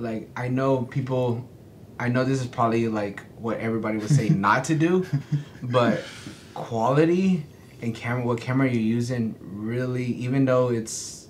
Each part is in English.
like I know people. I know this is probably like what everybody would say not to do, but quality and camera, what camera you're using, really, even though it's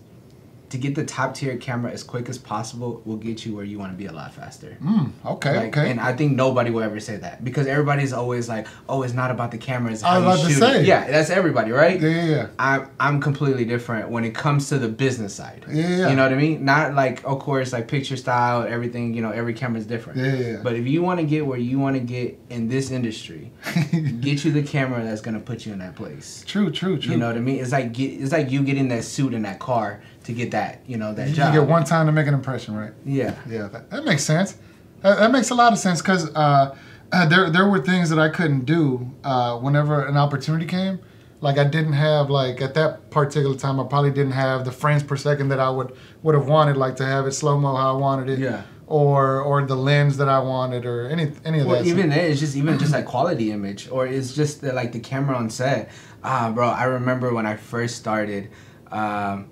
to get the top tier camera as quick as possible will get you where you want to be a lot faster. Mm, okay, Like, okay. And I think nobody will ever say that because everybody's always like, "Oh, it's not about the camera, it's I how was you about to say. it." Yeah, that's everybody, right? yeah, yeah, yeah. I'm I'm completely different when it comes to the business side. Yeah, yeah. You know what I mean? Not like, of course, like picture style, everything. You know, every camera's different. Yeah, yeah. But if you want to get where you want to get in this industry, get you the camera that's gonna put you in that place. true, true, true. You know what I mean? It's like get, it's like you getting that suit in that car to get that you know that you job. You get one time to make an impression, right? Yeah. Yeah, that, that makes sense. That, that makes a lot of sense because uh, uh, there there were things that I couldn't do uh, whenever an opportunity came. Like I didn't have like at that particular time I probably didn't have the frames per second that I would would have wanted, like to have it slow mo how I wanted it, Yeah. or or the lens that I wanted, or any any of Well, that. even then, it's just even just like quality image, or it's just the, like the camera on set. Ah, bro, I remember when I first started. Um,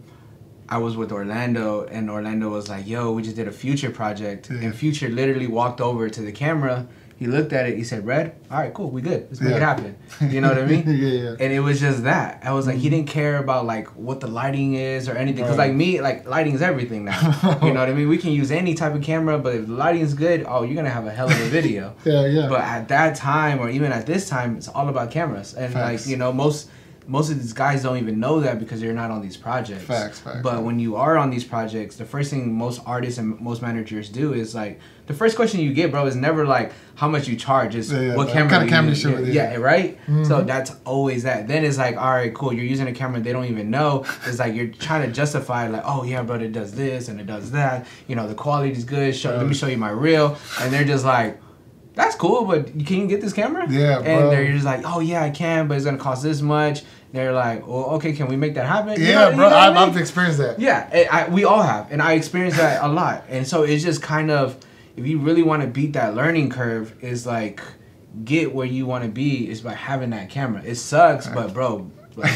I was with Orlando, and Orlando was like, "Yo, we just did a Future project," Yeah. and Future literally walked over to the camera. He looked at it. He said, "Red, all right, cool, we good. Let's make it happen." You know what I mean? yeah, yeah. And it was just that. I was like, he mm-hmm. didn't care about like what the lighting is or anything. Cause Right. like me, like lighting is everything now. you know what I mean? We can use any type of camera, but if the lighting is good, oh, you're gonna have a hell of a video. Yeah, yeah. But at that time, or even at this time, it's all about cameras. And Facts. like you know, most most of these guys don't even know that because they're not on these projects. Facts, facts, But when you are on these projects, the first thing most artists and most managers do is like the first question you get, bro, is never like how much you charge. Is Yeah, yeah, what camera. what kind of camera you yeah, yeah. right. So Mhm. that's always that. Then it's like, all right, cool. You're using a camera they don't even know. It's like you're trying to justify like, oh yeah, but it does this and it does that. You know, the quality's good. Show, let me show you my reel. And they're just like. That's cool, but you can you get this camera? Yeah, and bro. they're just like, oh yeah, I can, but it's gonna cost this much. They're like, well, okay, can we make that happen? You yeah, know- you bro, know what I I've, mean? I've experienced that. Yeah, I, I, we all have, and I experienced that a lot. And so it's just kind of, if you really want to beat that learning curve, is like get where you want to be is by having that camera. It sucks, but bro, like